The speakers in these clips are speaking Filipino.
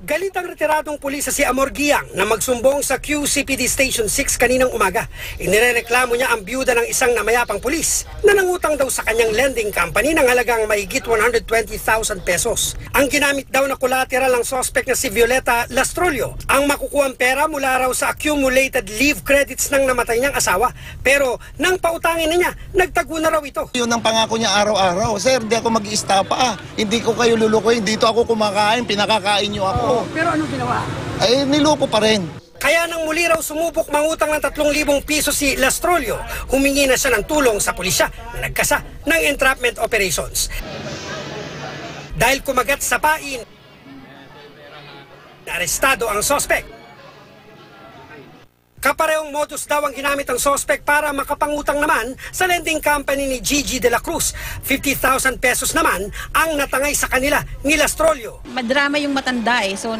Galit ang retiradong pulis sa si Amor Giang na magsumbong sa QCPD Station 6 kaninang umaga. Inireklamo niya ang byuda ng isang namayapang pulis na nangutang daw sa kanyang lending company ng halagang mahigit 120,000 pesos. Ang ginamit daw na collateral ng suspect na si Violeta Lastrolio ang makukuha pera mula raw sa accumulated leave credits ng namatay niyang asawa. Pero nang pautangin na niya, nagtago na raw ito. Yun ang pangako niya araw-araw. Sir, di ako mag-istapa. Ah. Hindi ko kayo lulukoy. Dito ako kumakain. Pinakakain niyo ako. Pero anong ginawa? Ay, niloko pa rin. Kaya nang muli raw sumubok mangutang ng 3,000 piso si Lastrolio, humingi na siya ng tulong sa pulisya na nagkasa ng entrapment operations. Dahil kumagat sa pain, arestado ang sospek. Kaparehong modus daw ang ginamit ng sospek para makapangutang naman sa lending company ni Gigi de la Cruz. 50,000 pesos naman ang natangay sa kanila ni Lastrolio. Madrama yung matanda eh. So,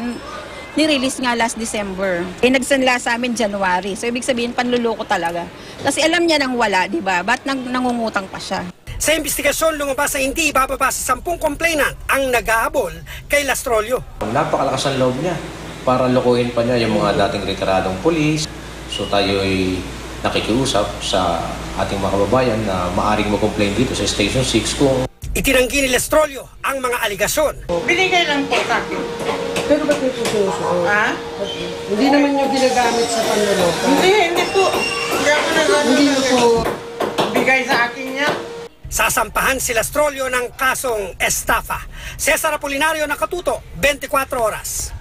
nirelease nga last December. Eh, nagsanla sa amin January. So, ibig sabihin, panluloko talaga. Kasi alam niya nang wala, di ba? Ba't nang, nangungutang pa siya? Sa investigasyon, lumabas na hindi bababa sa 10 complainant ang naghahabol kay Lastrolio. Napakalakas ang loob niya para lokohin pa niya yung mga dating retiradong polis. So tayo ay nakikiusap sa ating mga kababayan na maaring mag-complain dito sa Station 6 kung Itinanggi ni Lastrolio ang mga aligasyon. Binigay lang po sa akin. Pero ba't may puso Ha? Hindi naman yung ginagamit sa panloloko. Hindi, hindi po. Hindi ako nagano. Hindi mo po Bigay sa akin niya. Sasampahan si Lastrolio ng kasong estafa. Cesar Apolinario, Nakatuto, 24 Oras.